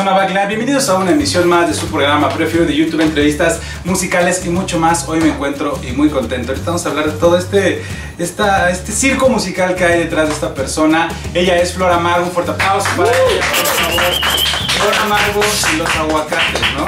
Hola, ¿qué tal amigos de Zona Backline? Bienvenidos a una emisión más de su programa Prefiero de YouTube, entrevistas musicales y mucho más. Hoy me encuentro y muy contento. Ahorita vamos a hablar de todo este, esta, este circo musical que hay detrás de esta persona. Ella es Flora Amargo, un fuerte aplauso para ella, por favor. Flora Amargo y los aguacates, ¿no?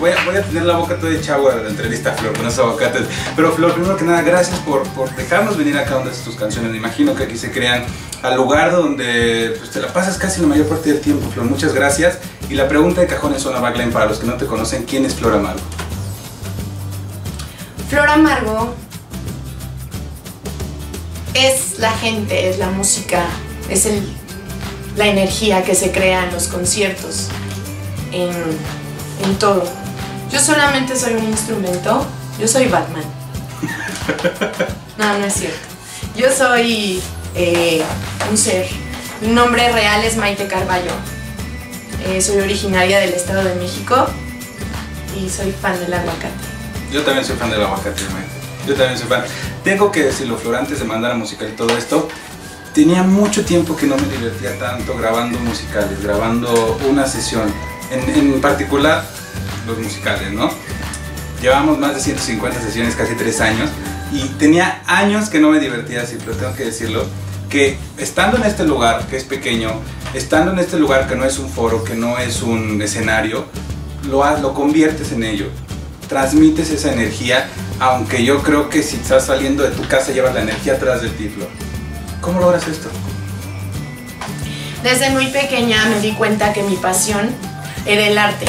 Voy a, voy a tener la boca toda hecha agua de la entrevista, Flor, con esos aguacates. Pero Flor, primero que nada, gracias por, por dejarnos venir acá donde tus canciones. Me imagino que aquí se crean al lugar donde pues, te la pasas casi la mayor parte del tiempo, Flor. Muchas gracias. Y la pregunta de cajón en Zona Backline para los que no te conocen, ¿quién es Flor Amargo? Flor Amargo es la gente, es la música, es el, la energía que se crea en los conciertos, en, en todo. Yo solamente soy un instrumento, yo soy Batman. No, no es cierto. Yo soy eh, un ser. Mi nombre real es Maite Carballo. Eh, soy originaria del Estado de México y soy fan del aguacate. Yo también soy fan del aguacate. Yo también soy fan. Tengo que decirlo, Flor, antes de mandar a musical y todo esto, tenía mucho tiempo que no me divertía tanto grabando musicales, grabando una sesión. En, en particular, los musicales, ¿no? Llevamos más de 150 sesiones, casi 3 años, y tenía años que no me divertía así, pero tengo que decirlo, que estando en este lugar, que es pequeño, estando en este lugar que no es un foro, que no es un escenario, lo, lo conviertes en ello, transmites esa energía, aunque yo creo que si estás saliendo de tu casa llevas la energía atrás del ti, Flor. ¿Cómo logras esto? Desde muy pequeña me di cuenta que mi pasión era el arte.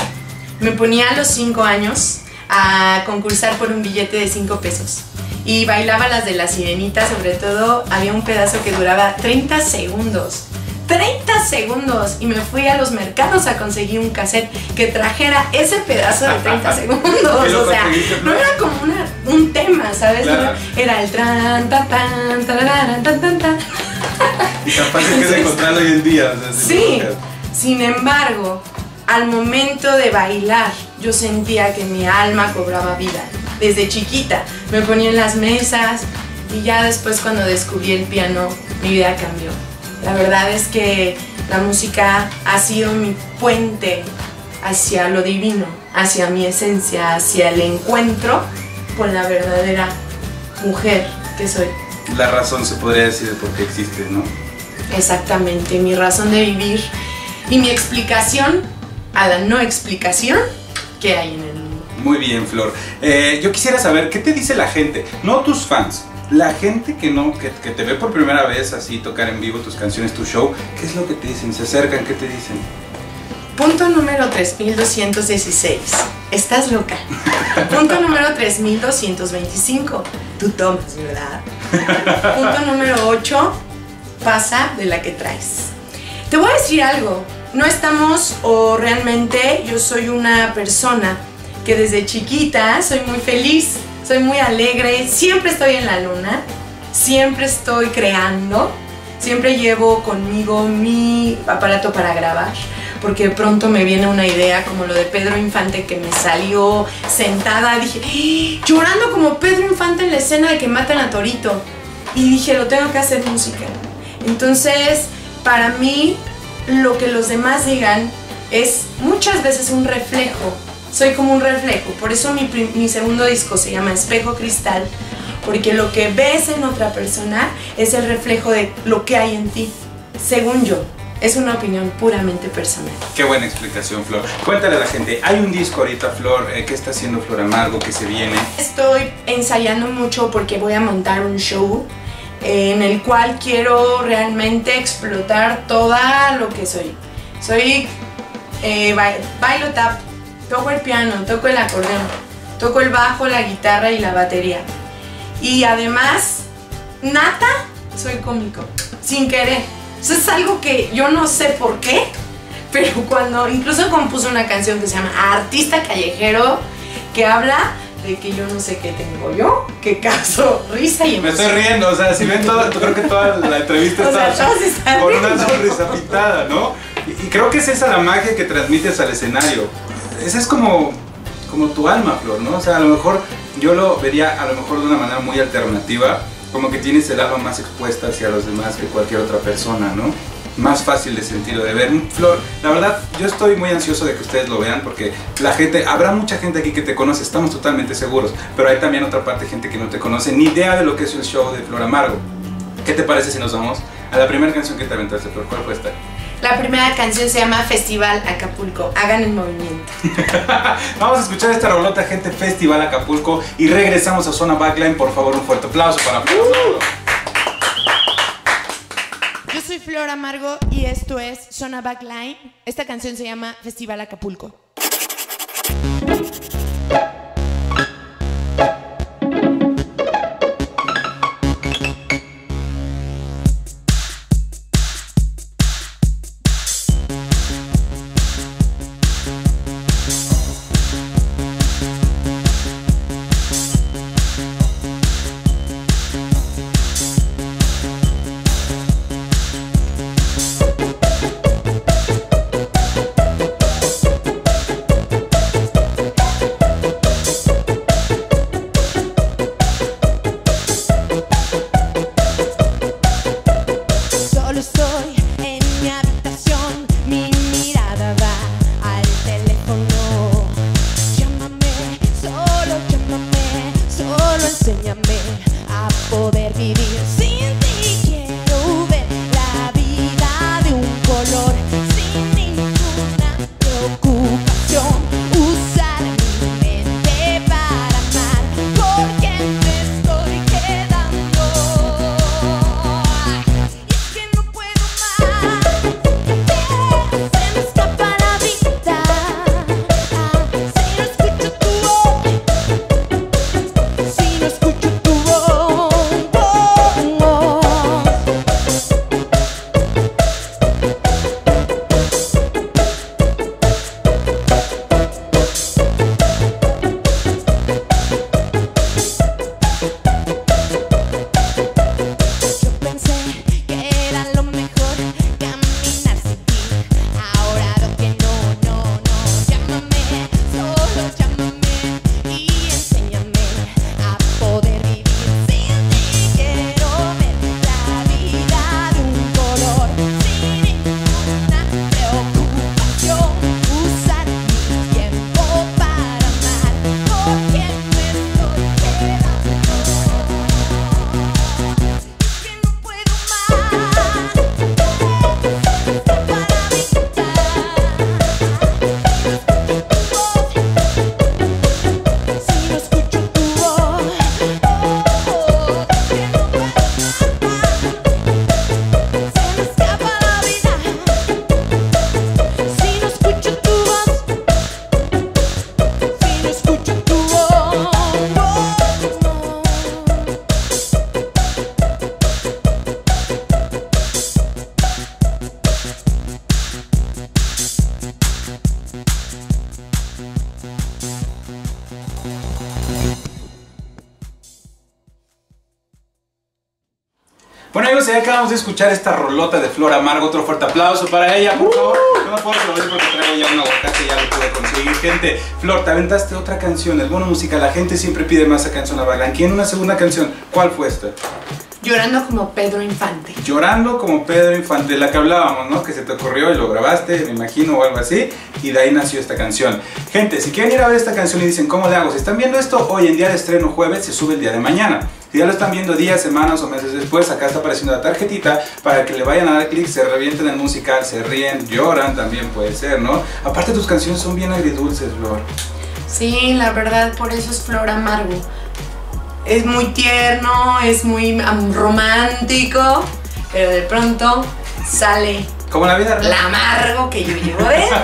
Me ponía a los 5 años a concursar por un billete de 5 pesos. Y bailaba las de la sirenita, sobre todo había un pedazo que duraba 30 segundos. 30 segundos y me fui a los mercados a conseguir un cassette que trajera ese pedazo de 30 segundos. ¿Y lo O sea, no era como una- un tema, ¿sabes? Claro. Era el tran, tan, tan, tararán, tan, tan, tan. Y capaz de que es encontrarlo hoy en día. o sea, Sí, sin embargo, al momento de bailar, yo sentía que mi alma cobraba vida. Desde chiquita me ponía en las mesas y ya después cuando descubrí el piano, mi vida cambió. La verdad es que la música ha sido mi puente hacia lo divino, hacia mi esencia, hacia el encuentro con la verdadera mujer que soy. La razón se podría decir de por qué existe, ¿no? Exactamente, mi razón de vivir y mi explicación a la no explicación que hay en el mundo. Muy bien, Flor. Eh, yo quisiera saber qué te dice la gente, no tus fans, la gente que no, que, que te ve por primera vez así tocar en vivo tus canciones, tu show, ¿qué es lo que te dicen? ¿Se acercan? ¿Qué te dicen? Punto número 3216. Estás loca. Punto número 3225. Tú tomas, ¿verdad? Punto número 8. Pasa de la que traes. Te voy a decir algo. No estamos, o realmente yo soy una persona que desde chiquita soy muy feliz, soy muy alegre, siempre estoy en la luna, siempre estoy creando, siempre llevo conmigo mi aparato para grabar, porque pronto me viene una idea como lo de Pedro Infante que me salió sentada, dije, ¡Ah! llorando como Pedro Infante en la escena de que matan a Torito, y dije, lo tengo que hacer música. Entonces, para mí, lo que los demás digan es muchas veces un reflejo. Soy como un reflejo. Por eso mi, mi segundo disco se llama Espejo Cristal. Porque lo que ves en otra persona es el reflejo de lo que hay en ti. Según yo. Es una opinión puramente personal. Qué buena explicación, Flor. Cuéntale a la gente, hay un disco ahorita, Flor, eh, ¿qué está haciendo Flor Amargo, que se viene? Estoy ensayando mucho porque voy a montar un show eh, en el cual quiero realmente explotar toda lo que soy. Soy eh, ba- bailo tap, toco el piano, toco el acordeón, toco el bajo, la guitarra y la batería. Y además, nata, soy cómico, sin querer. Eso es algo que yo no sé por qué, pero cuando incluso compuse una canción que se llama Artista Callejero, que habla de que yo no sé qué tengo yo, que causo risa y Me estoy emoción. riendo, o sea, si ven todo, creo que toda la entrevista O sea, está con una riendo. sonrisa pintada, ¿no? Y, y creo que es esa la magia que transmites al escenario. Esa es como, como tu alma, Flor, ¿no? O sea, a lo mejor yo lo vería a lo mejor de una manera muy alternativa, como que tienes el alma más expuesta hacia los demás que cualquier otra persona, ¿no? más fácil de sentir o de ver. Flor, la verdad, yo estoy muy ansioso de que ustedes lo vean porque la gente, habrá mucha gente aquí que te conoce, estamos totalmente seguros, pero hay también otra parte de gente que no te conoce, ni idea de lo que es el show de Flor Amargo. ¿Qué te parece si nos vamos a la primera canción que te aventaste, Flor? ¿Cuál fue esta? La primera canción se llama Festival Acapulco. Hagan el movimiento. Vamos a escuchar esta rolota, gente, Festival Acapulco. Y regresamos a Zona Backline. Por favor, un fuerte aplauso para Flor. Yo soy Flor Amargo y esto es Zona Backline. Esta canción se llama Festival Acapulco. Amigos, ya acabamos de escuchar esta rolota de Flor Amargo. Otro fuerte aplauso para ella, por favor. No me puedo aplaudir porque traigo ya un aguacate, ya lo pude conseguir. Gente, Flor, te aventaste otra canción, el bono musical. La gente siempre pide más a canción a. ¿Quién una segunda canción? ¿Cuál fue esta? Llorando como Pedro Infante. Llorando como Pedro Infante, la que hablábamos, ¿no? Que se te ocurrió y lo grabaste, me imagino, o algo así, y de ahí nació esta canción. Gente, si quieren ir a ver esta canción y dicen, ¿cómo le hago? Si están viendo esto hoy en día de estreno jueves, se sube el día de mañana. Si ya lo están viendo días, semanas o meses después, acá está apareciendo la tarjetita para que le vayan a dar clic, se revienten el musical, se ríen, lloran también puede ser, ¿no? Aparte tus canciones son bien agridulces, Flor. Sí, la verdad, por eso es Flor Amargo. Es muy tierno, es muy romántico, pero de pronto sale Como la vida real. amargo que yo llevo dentro.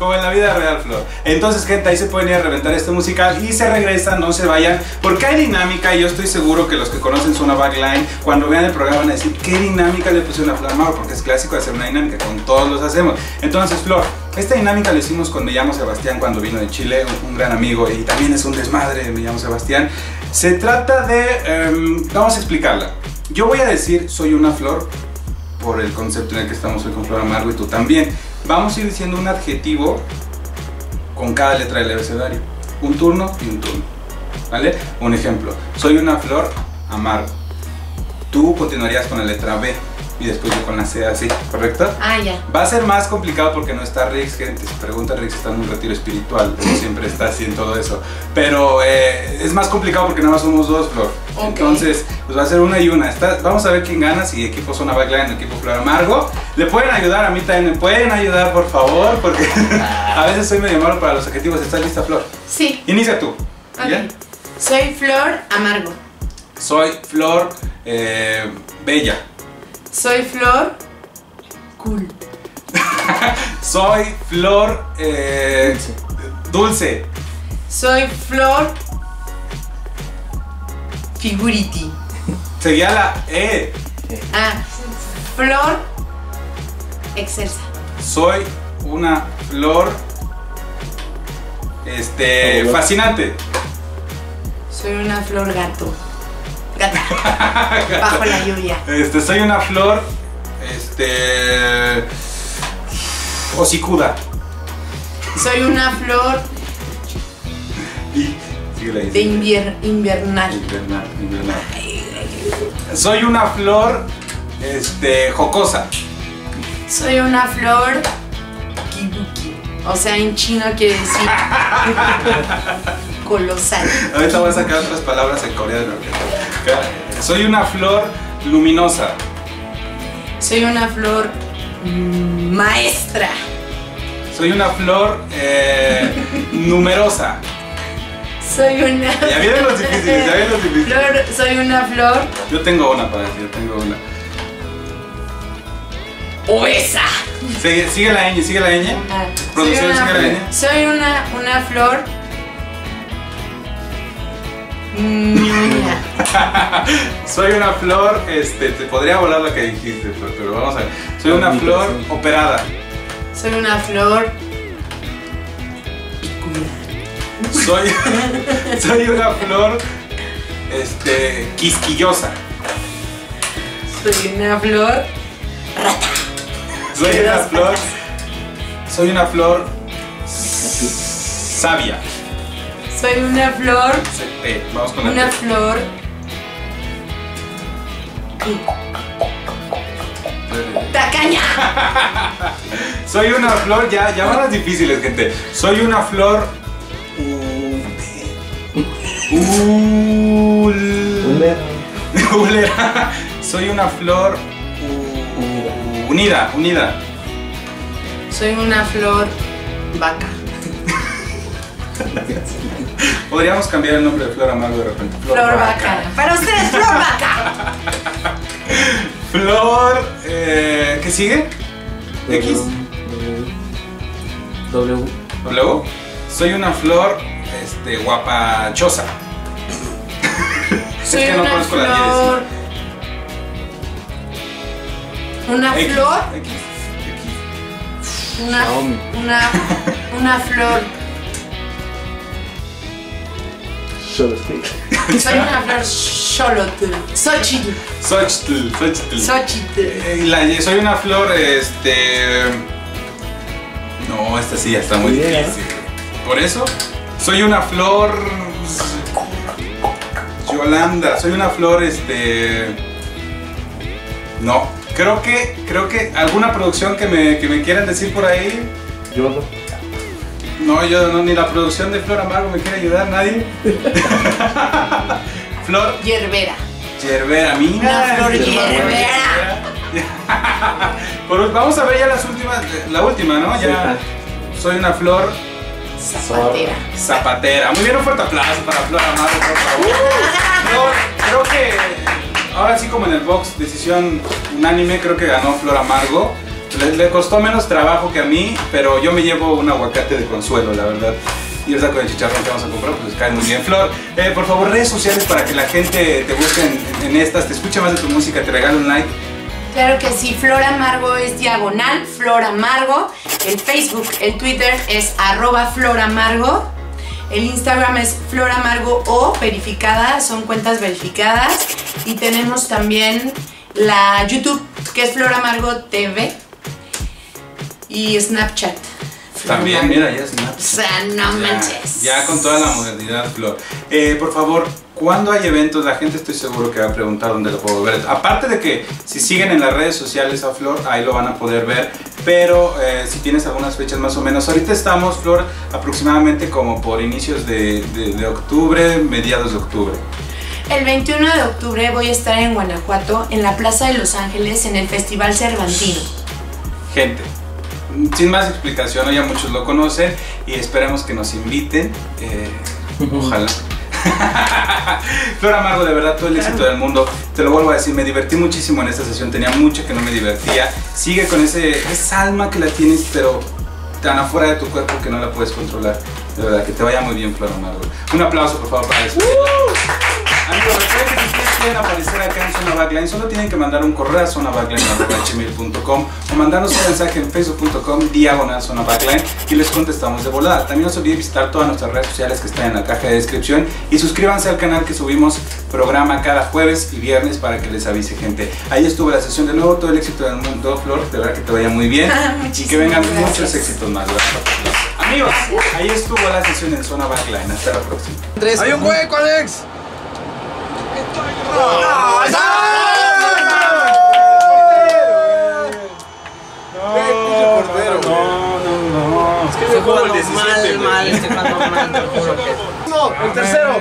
Como en la vida real, Flor. Entonces, gente, ahí se pueden ir a reventar este musical y se regresan, no se vayan, porque hay dinámica y yo estoy seguro que los que conocen Zona Backline, cuando vean el programa van a decir, ¿qué dinámica le pusieron a Flor Amaro? Porque es clásico hacer una dinámica, con todos los hacemos. Entonces, Flor, esta dinámica la hicimos con Me llamo Sebastián cuando vino de Chile, un, un gran amigo y también es un desmadre, Me llamo Sebastián. Se trata de, em, vamos a explicarla. Yo voy a decir, soy una flor, por el concepto en el que estamos hoy con Flor Amargo y tú también. Vamos a ir diciendo un adjetivo con cada letra del abecedario. Un turno y un turno. ¿Vale? Un ejemplo. Soy una flor amargo. Tú continuarías con la letra B. y después yo con la C así, ¿correcto? Ah, ya. Va a ser más complicado porque no está Rix, gente. Si pregunta Rix, está en un retiro espiritual. no siempre está así en todo eso. Pero eh, es más complicado porque nada más somos dos, Flor. Ok. Entonces, pues va a ser una y una. Está- vamos a ver quién gana. Si equipo Zona Backline, equipo Flor Amargo. Le pueden ayudar a mí también. Me pueden ayudar, por favor. Porque a veces soy medio malo para los objetivos. ¿Estás lista, Flor? Sí. Inicia tú. ok. ¿Bien? Soy Flor Amargo. Soy Flor eh, Bella. Soy Flor Cool. Soy Flor eh, Dulce. Soy Flor Figurity. Seguía la E. Ah, Flor Excelsa. Soy una flor este fascinante. Soy una flor gato. Bajo la lluvia. Este soy una flor este hocicuda. Soy una flor Y síguele ahí, de síguele. invier- invernal. Invernal, invernal. Soy una flor este jocosa. Soy una flor kibuki. O sea, en chino quiere decir colosal. Ahorita voy a sacar otras palabras en coreano. Soy una flor luminosa. Soy una flor mm, maestra. Soy una flor eh, numerosa. Soy una. Ya vienen los difíciles, ya vienen los difíciles. Flor, soy una flor Yo tengo una para decir, yo tengo una. obesa. Sigue, sigue la ñ, sigue la ñ. Ah, Producción, sigue la ñ. soy una, una flor. Soy una flor, este, te podría volar lo que dijiste, Flor, pero vamos a ver. Soy una flor operada. Soy una flor. picuda. Soy, soy una flor, este, quisquillosa. Soy una flor. Soy una flor, soy una flor sabia. Soy una flor. Eh, vamos con la Una T. flor. Tacaña. Soy una flor, ya, ya van las difíciles, gente. Soy una flor. uh, ul- Ulera. Ulera. Soy una flor uh, unida, unida. Soy una flor vaca. Podríamos cambiar el nombre de Flor Amargo de repente. Flor vaca. Para ustedes, flor vaca. Flor. Eh, ¿Qué sigue? X. W. Luego. Soy una flor este, guapachosa. Soy que no una conozco la flor. Una X, flor. X, X. Una, una, una flor. Soy una flor xolotl. Xochitl. Xochitl, Xochitl. Xochitl. Eh, la- soy una flor, este. No, esta sí ya está muy difícil. Por eso, soy una flor. Yolanda, soy una flor, este. No, creo que, creo que alguna producción que me, que me quieran decir por ahí. Yodo. No, yo no, ni la producción de Flor Amargo me quiere ayudar, nadie. flor Yerbera. Yerbera, mira. Flor yerbera. Por- vamos a ver ya las últimas, la última, ¿no? Ya soy una flor Zapatera. zapatera. Muy bien, un fuerte aplauso para Flor Amargo, por favor. Flor, creo que ahora sí como en el box, decisión unánime, creo que ganó Flor Amargo. Le, costó menos trabajo que a mí, pero yo me llevo un aguacate de consuelo, la verdad. Y el saco de chicharrón que vamos a comprar, pues cae muy bien. Flor, eh, por favor, redes sociales para que la gente te busque en, en estas, te escuche más de tu música, te regale un like. Claro que sí, Flor Amargo es diagonal, Flor Amargo. El Facebook, el Twitter es arroba Flor Amargo. El Instagram es Flor Amargo o verificada, son cuentas verificadas. Y tenemos también la YouTube, que es Flor Amargo TV. Y Snapchat. Flor También, mira, ya una- O sea, no Ya, manches. ya con toda la modernidad, Flor. Eh, por favor, cuando hay eventos, la gente estoy seguro que va a preguntar dónde lo puedo ver. Aparte de que si siguen en las redes sociales a Flor, ahí lo van a poder ver. Pero eh, si tienes algunas fechas más o menos, ahorita estamos, Flor, aproximadamente como por inicios de, de- de octubre, mediados de octubre. El 21 de octubre voy a estar en Guanajuato, en la Plaza de Los Ángeles, en el Festival Cervantino. Gente, sin más explicación, ya muchos lo conocen y esperemos que nos inviten. eh, ojalá. Flor Amargo, de verdad, todo el éxito del mundo. Te lo vuelvo a decir, me divertí muchísimo en esta sesión. Tenía mucho que no me divertía. Sigue con ese, esa alma que la tienes, pero tan afuera de tu cuerpo que no la puedes controlar. De verdad, que te vaya muy bien, Flor Amargo. Un aplauso, por favor, para eso. Si ustedes quieren aparecer acá en Zona Backline, solo tienen que mandar un correo a zonabackline.com o mandarnos un mensaje en facebook.com diagonal Zona Backline y les contestamos de volada. También no se olviden visitar todas nuestras redes sociales que están en la caja de descripción y suscríbanse al canal que subimos programa cada jueves y viernes para que les avise gente. Ahí estuvo la sesión de nuevo, todo el éxito del mundo, Flor, de verdad que te vaya muy bien y que vengan gracias. muchos éxitos más. Amigos, ahí estuvo la sesión en Zona Backline. Hasta la próxima. ¡Hay un hueco, Alex! Mal, mal, estoy jugando mal, te juro que- ¡El tercero!